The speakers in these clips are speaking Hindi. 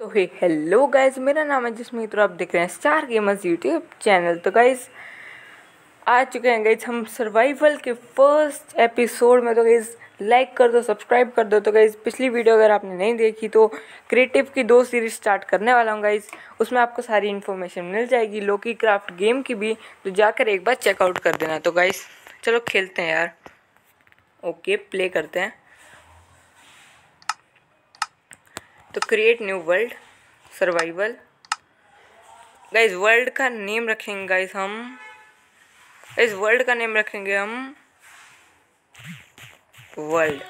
तो हे हेलो गाइज़ मेरा नाम है जिसमें तो आप देख रहे हैं स्टार गेमर्स यूट्यूब चैनल तो गाइज़ आ चुके हैं गाइज़ हम सर्वाइवल के फ़र्स्ट एपिसोड में। तो गाइज़ लाइक कर दो सब्सक्राइब कर दो। तो गाइज़ पिछली वीडियो अगर आपने नहीं देखी तो क्रिएटिव की दो सीरीज़ स्टार्ट करने वाला हूँ गाइज़ उसमें आपको सारी इन्फॉर्मेशन मिल जाएगी लोकी क्राफ्ट गेम की भी। तो जाकर एक बार चेकआउट कर देना। तो गाइज़ चलो खेलते हैं यार। ओके प्ले करते हैं। तो create new world survival guys world का नेम रखेंगे गाइज़ हम. इस वर्ल्ड का नेम रखेंगे हम. वर्ल्ड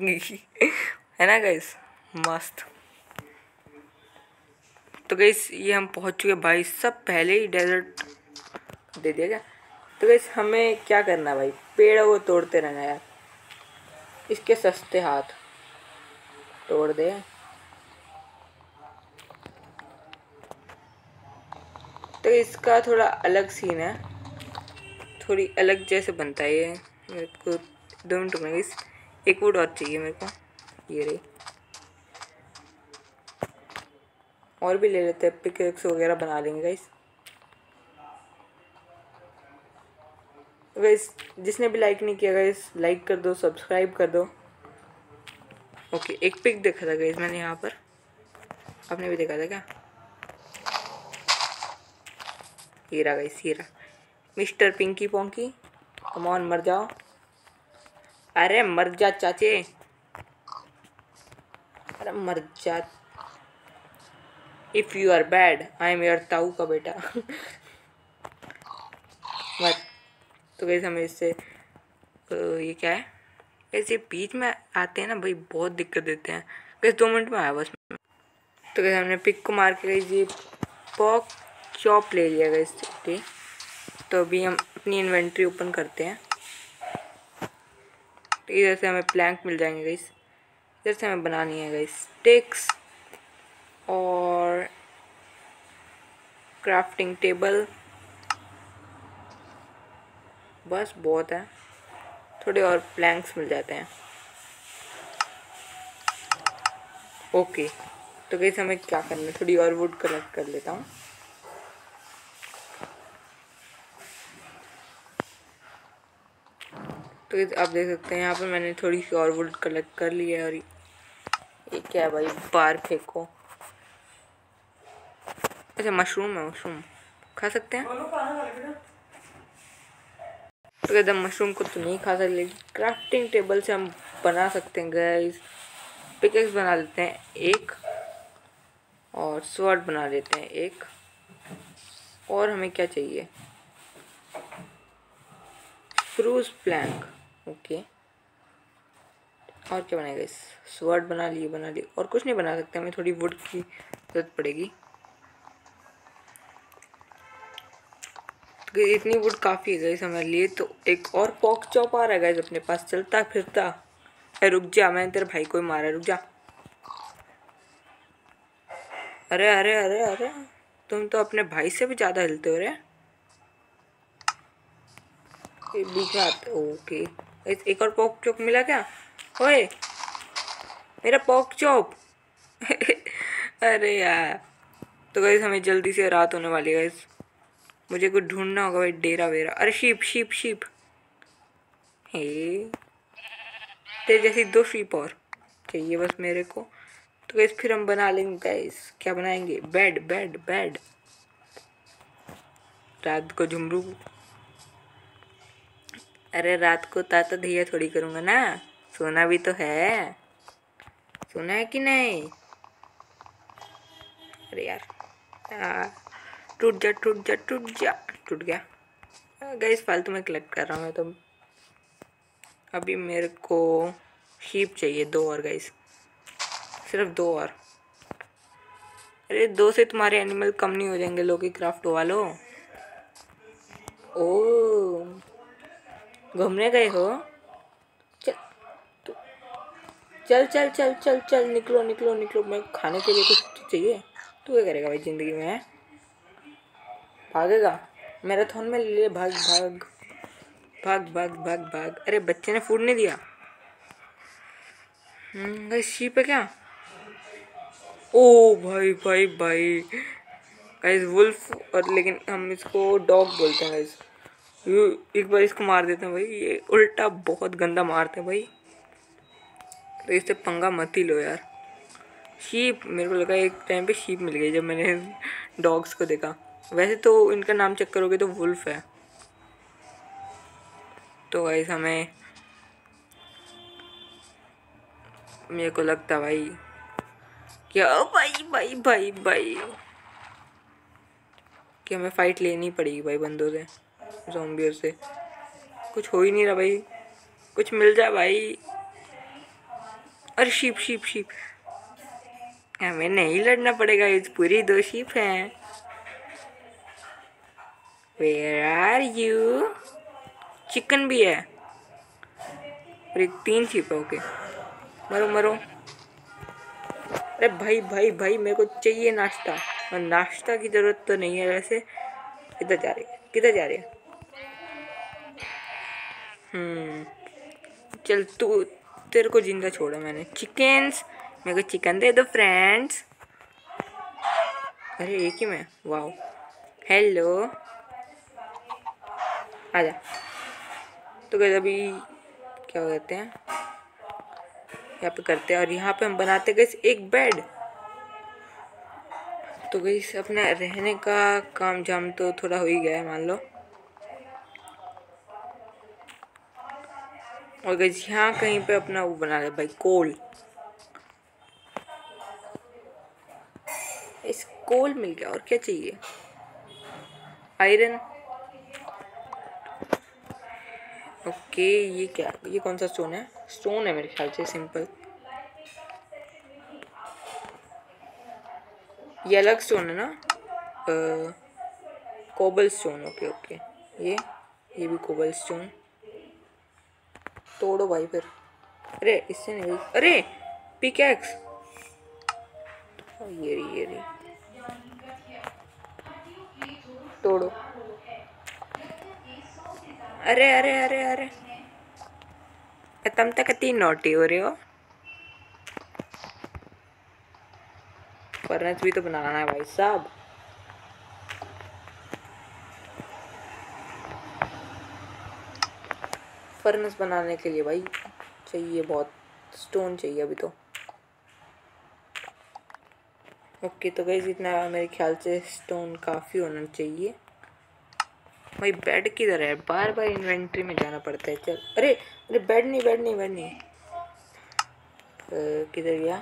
है ना गाइज़ मस्त. तो गाइज़ ये हम पहुँच चुके भाई, सब पहले ही डेजर्ट दे दिया क्या तो गाइज़ हमें क्या करना भाई? पेड़ वो तोड़ते रहना यार। इसके सस्ते हाथ तोड़ दे। तो इसका थोड़ा अलग सीन है। थोड़ी अलग जैसे बनता है ये। मेरे को दो मिनट में इस, एक वुड और चाहिए मेरे को। ये रही। और भी ले लेते हैं पिकेक्स वगैरह बना लेंगे गाइस गाइस जिसने भी लाइक नहीं किया गाइस लाइक कर दो सब्सक्राइब कर दो। ओके एक पिक देखा था गाइस मैंने यहाँ पर। आपने भी देखा था क्या? हीरा गई हीरा। Mister Pinky Ponky come on मर जाओ। अरे मर जा चाचे। अरे मर जा। If you are bad I am your ताऊ का बेटा। मत तो कैसे हमें इससे ये क्या है? ऐसे बीच में आते हैं ना भाई, बहुत दिक्कत देते हैं। कैसे दो मिनट में आया बस। तो कैसे हमने पिक को मार के गई ये पॉक चॉप ले लिया गया इससे तो अभी हम अपनी इन्वेंट्री ओपन करते हैं। तो इधर से हमें प्लैंक मिल जाएँगे गई इधर से हमें बनानी है गई स्टिक्स और क्राफ्टिंग टेबल बस, बहुत है। थोड़े और प्लैंक्स मिल जाते हैं। ओके तो कैसे हमें क्या करना है? थोड़ी और वुड कलेक्ट कर लेता हूँ। तो आप देख सकते हैं यहाँ पर मैंने थोड़ी सी और वुड कलेक्ट कर ली है और ये क्या है भाई? बार फेंको। अच्छा मशरूम है मशरूम खा सकते हैं? तो कहते मशरूम को तो नहीं खा सकते लेकिन क्राफ्टिंग टेबल से हम बना सकते हैं गैस पिकेक्स बना लेते हैं एक। और स्वर्ड बना लेते हैं एक। और हमें क्या चाहिए? Spruce plank okay. और क्या बनाएगा इस? स्वर्ड बना लिए बना लिए और कुछ नहीं बना सकते, हमें थोड़ी वुड की ज़रूरत पड़ेगी। तो इतनी वुड काफ़ी है गैस हमारे लिए तो एक और पॉक चॉप आ रहा है अपने पास। चलता, फिरता। अरे रुक जा मैंने तेरे भाई को ही मारा रुक जा। अरे अरे अरे अरे, तुम तो अपने भाई से भी ज़्यादा हिलते हो रहे बीच ओके। एक और पॉक चॉप मिला क्या? ओए, मेरा पॉक चॉप अरे यार। तो गैस हमें जल्दी से रात होने वाली है मुझे कुछ ढूंढना होगा भाई, डेरा वेरा। अरे शीप शीप शीप। हे। तेरे जैसी दो शीप और चाहिए बस मेरे को। तो गैस फिर हम बना लेंगे गैस क्या बनाएँगे? बेड बेड बेड रात को झुमरू। अरे, रात को ताता धैया थोड़ी करूँगा ना। सोना भी तो है। सोना है कि नहीं? अरे यार टूट जा टूट जा टूट जा, टूट गया। गैस फालतू में कलेक्ट कर रहा हूँ मैं तो। अभी मेरे को शीप चाहिए, दो और गैस सिर्फ़ दो और। अरे, दो से तुम्हारे एनिमल कम नहीं हो जाएँगे लोग क्राफ्ट वालों। ओ घूमने गए हो? चल चल चल चल चल चल, निकलो निकलो निकलो। मैं खाने के लिए कुछ चाहिए। तू क्या करेगा भाई ज़िंदगी में भागेगा? मैराथन में ले, भाग भाग भाग भाग भाग भाग। अरे, बच्चे ने फ़ूड नहीं दिया। हम्म शीप है क्या? ओ भाई भाई भाई। गाइस वुल्फ और लेकिन हम इसको डॉग बोलते हैं गाइस ये एक बार इसको मार देते हैं भाई। ये उल्टा बहुत गंदा मारते हैं भाई। तो इससे पंगा मत ही लो यार। शीप, मेरे को लगा एक टाइम पे शीप मिल गई जब मैंने डॉग्स को देखा। वैसे तो इनका नाम चेक करोगे तो वुल्फ है। तो गाइस हमें मेरे को लगता भाई। क्या भाई भाई भाई भाई। कि हमें फाइट लेनी पड़ेगी भाई बंदों से? जोम्बियों से। कुछ हो ही नहीं रहा भाई। कुछ मिल जाए भाई। अरे शीप शीप शीप। हमें नहीं लड़ना पड़ेगा। इस पूरी दो शीप हैं। वेयर आर यू चिकन भी है। और एक तीन शीप है ओके मरो मरो। अरे भाई भाई भाई, मेरे को चाहिए नाश्ता। और नाश्ता की ज़रूरत तो नहीं है वैसे। किधर जा रहे किधर जा रहे हम्म चल, तू, तेरे को ज़िंदा छोड़ा मैंने। चिकन्स मेरे को चिकन दे दो फ्रेंड्स अरे, एक ही मैं? वाओ हेलो आजा। तो गए अभी क्या कहते हैं? यहाँ पे करते हैं, और यहाँ पे हम बनाते गए एक बेड तो गई अपना रहने का काम जाम तो थोड़ा हो ही गया है, मान लो। और यहाँ कहीं पे अपना वो बना ले भाई, कोल। इस कोल मिल गया, और क्या चाहिए? आयरन। ओके, ये क्या? ये कौन सा स्टोन है? स्टोन है मेरे ख्याल से सिंपल ये अलग स्टोन है ना? Cobblestone okay okay. ये ये भी कोबल स्टोन तोड़ो भाई फिर। अरे इससे नहीं अरे पिकैक्स ये रही ये रही। तोड़ो। अरे अरे अरे अरे। तुम तक तीन नोटी हो रहे हो। फर्नेस भी तो बनाना है भाई साहब। फर्नेस बनाने के लिए भाई चाहिए बहुत स्टोन चाहिए अभी तो। ओके तो गई जितना मेरे ख्याल से स्टोन काफ़ी होना चाहिए। भाई बेड किधर है? बार बार इन्वेंट्री में जाना पड़ता है चल। अरे अरे बेड नहीं बेड नहीं बेड नहीं। किधर गया?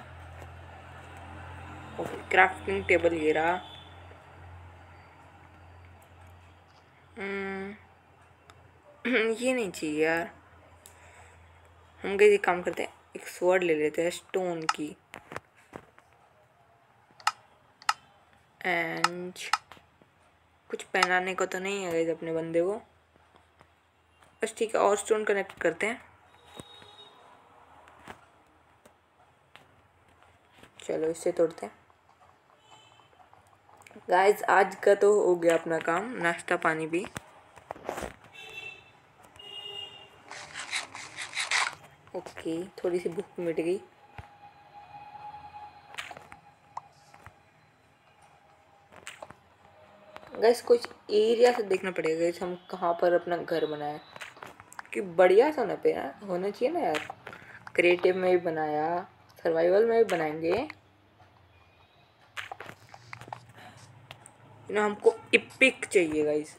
ओके क्राफ्टिंग टेबल ये रहा। हम्म, ये नहीं चाहिए यार। हम कैसे काम करते हैं, एक स्वर्ड ले लेते हैं स्टोन की। एंड कुछ पहनाने को तो नहीं है गई अपने बंदे को। बस ठीक है, और स्टोन कनेक्ट करते हैं। चलो इससे तोड़ते हैं। गाइस आज का तो हो गया अपना काम, नाश्ता पानी भी। ओके थोड़ी सी भूख मिट गई। गैस कुछ एरिया से देखना पड़ेगा गैस हम कहाँ पर अपना घर बनाए कि बढ़िया सा होना पे होना चाहिए ना यार। क्रिएटिव में भी बनाया सर्वाइवल में भी बनाएँगे। नो हमको इपिक चाहिए गाइस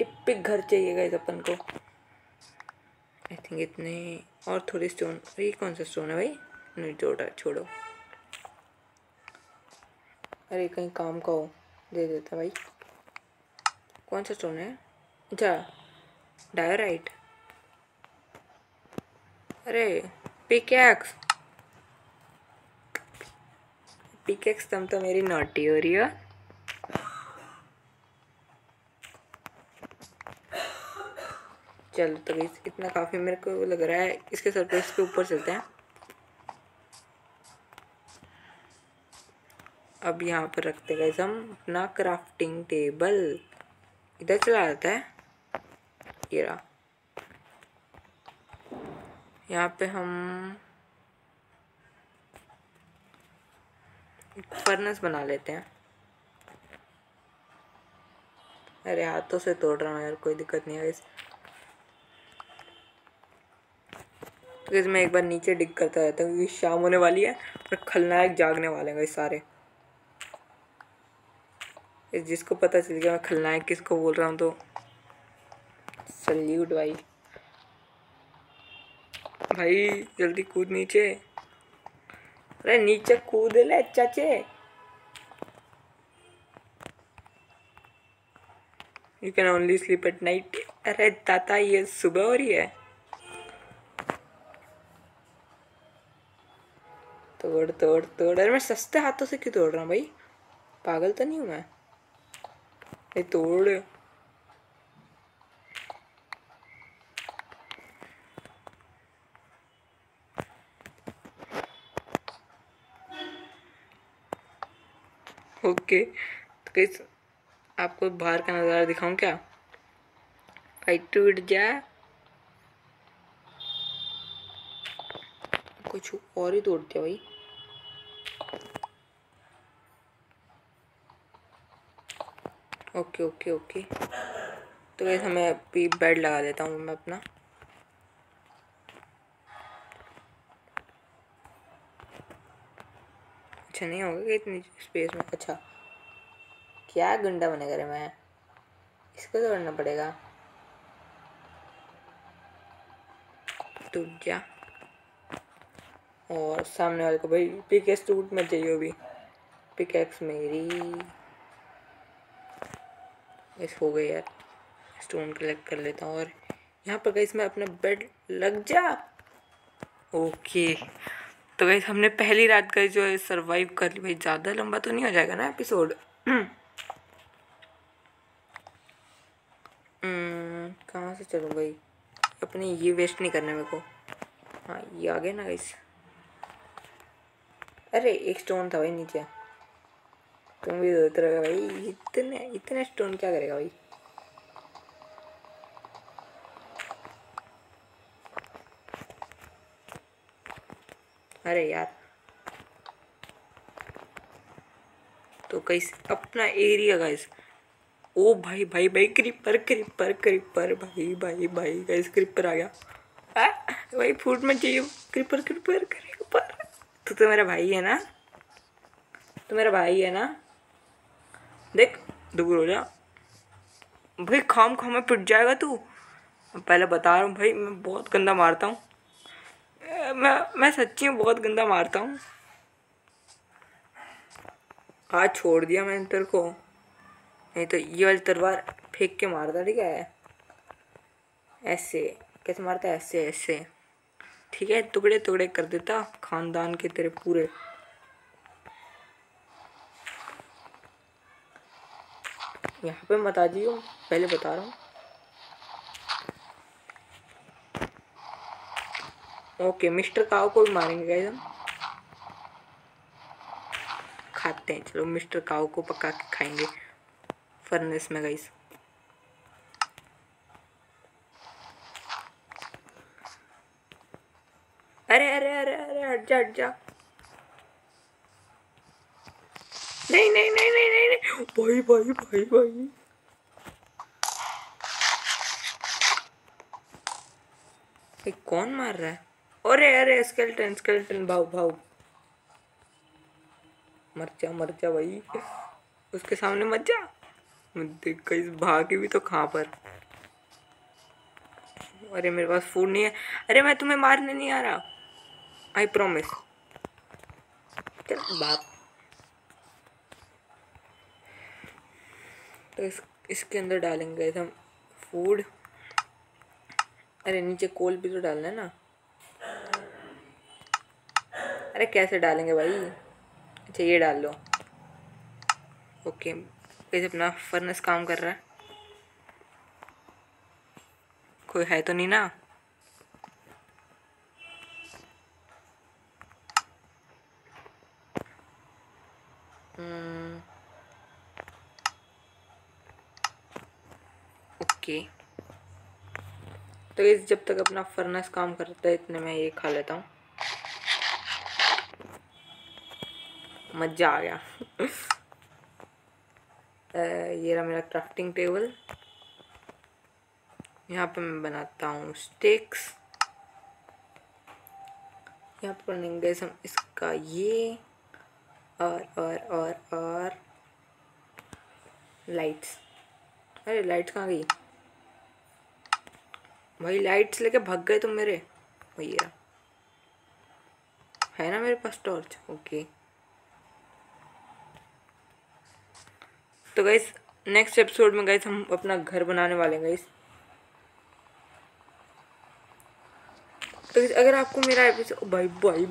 इपिक घर चाहिए गाइस अपन को। थिंक इतने, और थोड़ी स्टोन ये कौन सा स्टोन है भाई? नहीं छोड़ा छोड़ो। अरे, कहीं काम का हो, दे देता भाई। कौन सा स्टोन है? अच्छा डायराइट अरे पिकैक्स पिकेक्स तुम तो मेरी नोटी हो रही हो। चलो तो इतना काफ़ी मेरे को लग रहा है, इसके सर पे इसके ऊपर चलते हैं। अब यहाँ पर रखते गए हम अपना क्राफ्टिंग टेबल इधर चला जाता है, ये रहा। यहाँ पे हम फर्नेस बना लेते हैं। अरे हाथों से तोड़ रहा हूँ यार, कोई दिक्कत नहीं है इस तो मैं एक बार नीचे डिग करता रहता हूँ, क्योंकि शाम होने वाली है और खलनायक जागने वाले हैं सारे। जिसको पता चल गया मैं खलनायक किसको बोल रहा हूँ तो। सल्यूट भाई। भाई, जल्दी कूद नीचे। अरे नीचे कूद ले, चाचे। You can only sleep at night अरे ताता ये सुबह हो रही है। तोड़ तोड़ तोड़। अरे मैं सस्ते हाथों से क्यों तोड़ रहा हूँ भाई? पागल तो नहीं हूँ मैं? ये तोड़। ओके तो कैसे आपको बाहर का नज़ारा दिखाऊँ क्या? भाई टूट जा। कुछ और ही तोड़ दिया भाई। Okay okay okay. तो वैसे मैं अभी बेड लगा देता हूँ मैं अपना। अच्छा नहीं होगा इतनी स्पेस में? अच्छा क्या गुंडा बनेगा रे मैं? इसको तोड़ना पड़ेगा। टूट जा और सामने वाले को भाई पिक टूट मत जाइए अभी। पिकेक्स मेरी। इस हो गई यार। स्टोन कलेक्ट कर लेता हूँ और यहाँ पर गई मैं अपना बेड लग जा। ओके तो गई हमने पहली रात का जो है सर्वाइव कर ली। भाई ज़्यादा लंबा तो नहीं हो जाएगा ना एपिसोड हम्म, कहाँ से चलो भाई? अपने ये वेस्ट नहीं करना मेरे को। हाँ ये आ गया ना गाइस अरे एक स्टोन था भाई नीचे। तुम भी सोच रहे भाई। इतने इतने स्टोन क्या करेगा भाई? अरे यार। तो कैसे अपना एरिया गाइस ओ भाई भाई भाई क्रिपर क्रिपर क्रिपर भाई भाई भाई गाइस क्रिपर आ गया। आ, भाई फ़ूड में चाहिए। क्रिपर क्रिपर क्रिपर तो तो मेरा भाई है ना? तो मेरा भाई है ना? देख, दूर हो जा। भाई, खाम खाम में पिट जाएगा तू। पहले बता रहा हूँ, भाई, मैं बहुत गंदा मारता हूँ। मैं मैं सच्ची में बहुत गंदा मारता हूँ। हाथ छोड़ दिया मैंने तेरे को। नहीं तो ये वाली तलवार फेंक के मारता, ठीक है? ऐसे, कैसे मारता है? ऐसे ऐसे। ठीक है टुकड़े टुकड़े कर देता, खानदान के तेरे पूरे यहाँ पे मत आ जाइयो पहले बता रहा हूँ। ओके मिस्टर काव को भी मारेंगे गाइस हम। खाते हैं, चलो मिस्टर काव को पका के खाएँगे। फर्नेस में गाइस अरे अरे अरे अरे, हट जा हट जा। नहीं नहीं नहीं नहीं नहीं। भाई भाई भाई भाई। ये कौन मार रहा है? अरे अरे स्केल्टन स्केल्टन भाव भाव। मर जा मर जा भाई। उसके सामने मत जा। देख, कहीं भागे भी तो कहाँ पर? अरे, मेरे पास फ़ूड नहीं है। अरे, मैं तुम्हें मारने नहीं आ रहा। आई प्रोमिस चल, बाप। तो इस, इसके अंदर डालेंगे हम फ़ूड अरे, नीचे कोल भी तो डालना है ना। अरे, कैसे डालेंगे भाई? अच्छा ये डाल लो। ओके कैसे अपना फर्नेस काम कर रहा है। कोई है तो नहीं ना हम्म ओके तो इस जब तक अपना फर्नेस काम करता है, इतने में ये खा लेता हूँ। मज़ा आ गया। ये रहा मेरा क्राफ्टिंग टेबल यहाँ पे मैं बनाता हूँ स्टिक्स यहाँ पर बनेंगे हम इसका ये, और और और और लाइट्स अरे लाइट्स कहाँ गई? भाई लाइट्स लेके भाग गए तुम मेरे। भैया। है ना मेरे पास टॉर्च ओके तो गाइस नेक्स्ट एपिसोड में गाइस हम अपना घर बनाने वाले हैं गाइस तो अगर आपको मेरा एपिसोड भाई भाई।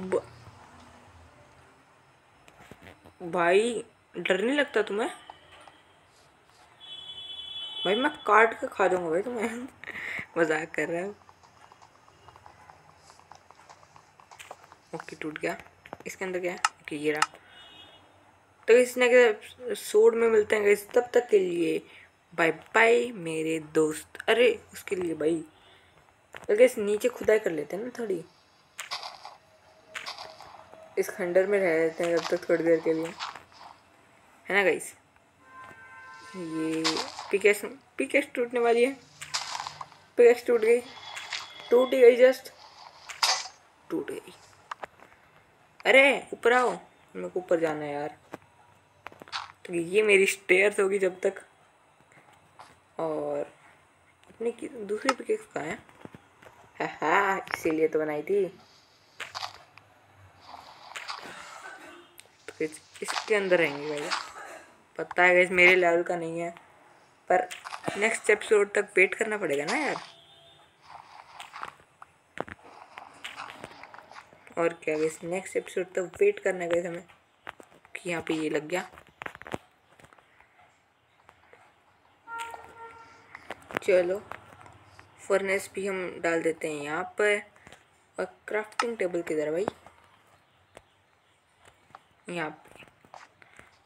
भाई, डर नहीं लगता तुम्हें? भाई, मैं काट के खा जाऊँगा भाई तुम्हें। मज़ाक कर रहा है। ओके, टूट गया। इसके अंदर क्या है? ओके, ये रहा। तो इस नेक्स्ट सोड में मिलते हैं इस तब तक के लिए बाय बाय मेरे दोस्त। अरे, उसके लिए भाई। बल्कि इस नीचे खुदाई कर लेते हैं ना थोड़ी। इस खंडर में रह लेते हैं जब तक थोड़ी देर के लिए। है ना गाइस ये पिकेस पिकेस टूटने वाली है। पिकेस टूट गई। टूट गई जस्ट टूट गई। अरे, ऊपर आओ। मेरे को ऊपर जाना है यार। तो ये मेरी स्टेयर्स होगी जब तक। और अपनी दूसरी पिकेस कहाँ है? हाँ इसीलिए तो बनाई थी। तो इसके अंदर रहेंगे भैया पता है गैस मेरे लेवल का नहीं है। पर नेक्स्ट एपिसोड तक वेट करना पड़ेगा ना यार। और क्या गैस नेक्स्ट एपिसोड तक वेट करना गैस हमें। कि यहाँ पे ये लग गया। चलो फर्नेस भी हम डाल देते हैं यहाँ पर। और क्राफ्टिंग टेबल किधर भाई? यहाँ पे।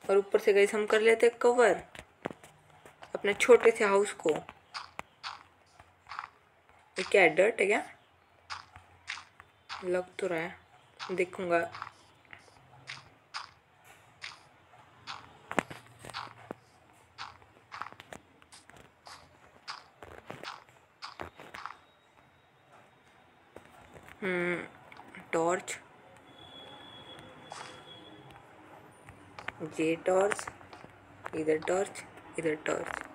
और ऊपर से गई हम कर लेते हैं कवर अपने छोटे से हाउस को। ये क्या है क्या? लग तो रहा है। देखूँगा। टॉर्च ये टॉर्च इधर टॉर्च इधर टॉर्च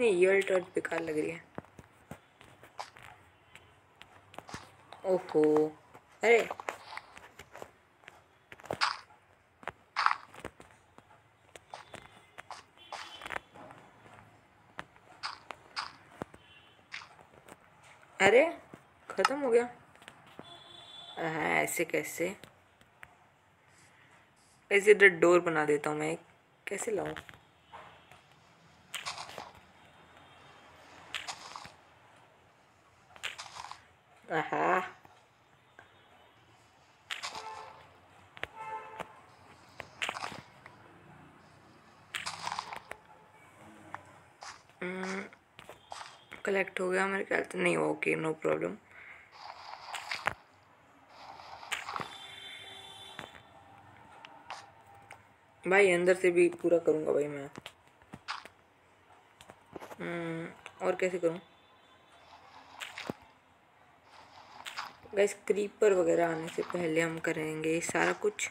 नहीं, ये वाली टॉर्च बेकार लग रही है। ओहो, अरे। अरे, खत्म हो गया। हाँ ऐसे कैसे? ऐसे इधर डोर बना देता हूँ मैं। कैसे लाऊं? कलेक्ट हो गया मेरे ख्याल से नहीं ओके नो प्रॉब्लम भाई अंदर से भी पूरा करूँगा भाई मैं। हम्म, और कैसे करूँ? गैस क्रीपर वगैरह आने से पहले हम करेंगे सारा कुछ।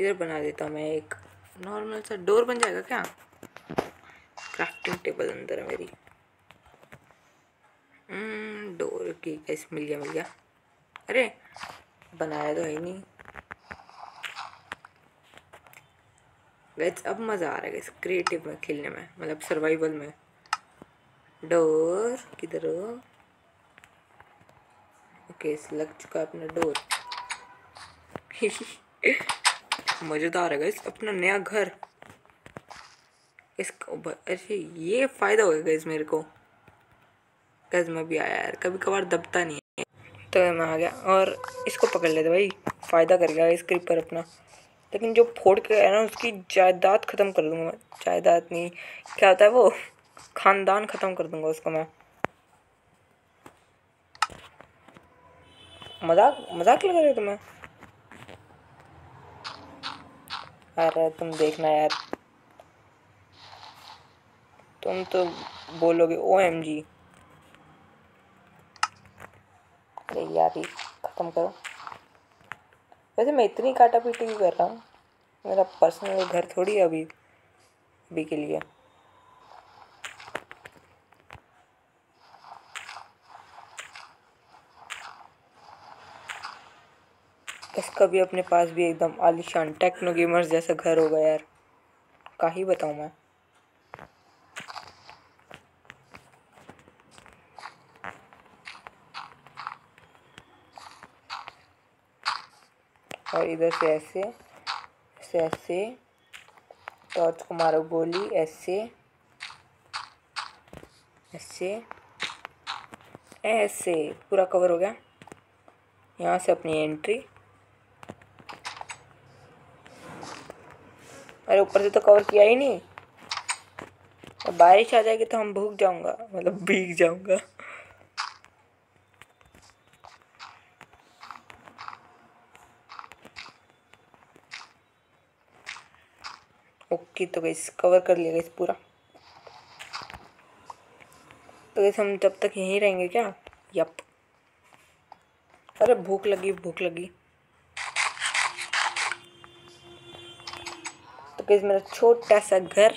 इधर बना देता हूँ मैं एक। नॉर्मल सा डोर बन जाएगा क्या? क्राफ्टिंग टेबल अंदर है मेरी। डोर हम्म, की गैस मिल गया मिल गया अरे बनाया तो है नहीं। गैस अब मज़ा आ रहा है क्रिएटिव में खेलने में मतलब सर्वाइवल में। डोर किधर हो? ओके लग चुका है अपना डोर मज़ेदार है गैस अपना नया घर। इसका अरे ये फ़ायदा होगा गैस मेरे को। गैस में भी आया यार कभी कभार दबता नहीं है। तो मैं आ गया और इसको पकड़ लेते भाई, फ़ायदा कर गया इस क्रिपर अपना। लेकिन जो फोड़ के है ना, उसकी जायदाद ख़त्म कर दूँगा मैं। जायदाद नहीं, क्या होता है वो? ख़ानदान ख़त्म कर दूँगा उसको मैं। मज़ाक मज़ाक लगा रहे तुम्हें? अरे तुम देखना यार। तुम तो बोलोगे ओ एम जी ये ख़त्म करो। वैसे मैं इतनी काटा पीटी भी कर रहा हूँ? मेरा पर्सनल घर थोड़ी है अभी अभी के लिए। इसका भी अपने पास भी एकदम आलिशान टेक्नो गेमर्स जैसा घर होगा यार। का ही बताऊँ मैं। और इधर से ऐसे ऐसे ऐसे टॉर्च को मारो गोली, ऐसे ऐसे ऐसे, पूरा कवर हो गया। यहाँ से अपनी एंट्री अरे ऊपर से तो कवर किया ही नहीं। बारिश आ जाएगी तो हम भूख जाऊँगा मतलब भीग जाऊँगा। ओके तो गई कवर कर लिया गई पूरा। तो गैस हम जब तक यहीं रहेंगे क्या? यप अरे, भूख लगी भूख लगी। तो गैस मेरा छोटा सा घर,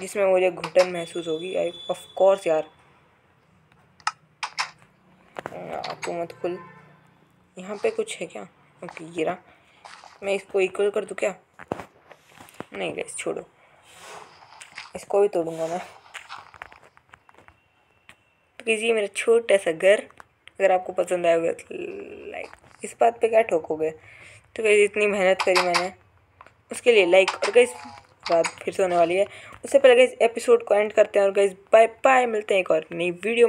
जिसमें मुझे घुटन महसूस होगी आई ऑफ़ कोर्स यार। तू मत खुल। यहाँ पे कुछ है क्या? ओके ये रहा। मैं इसको इक्वल कर दूँ क्या? नहीं गैस छोड़ो। इसको भी तोड़ूँगा मैं। तो किसी मेरा छोटा सा घर, अगर आपको पसंद आएगा तो लाइक इस बात पे क्या ठोकोगे? तो कैसे इतनी मेहनत करी मैंने। उसके लिए लाइक और गैस बात फिर से होने वाली है। उससे पहले गैस एपिसोड को एंड करते हैं और गैस बाय बाय मिलते हैं एक और नई वीडियो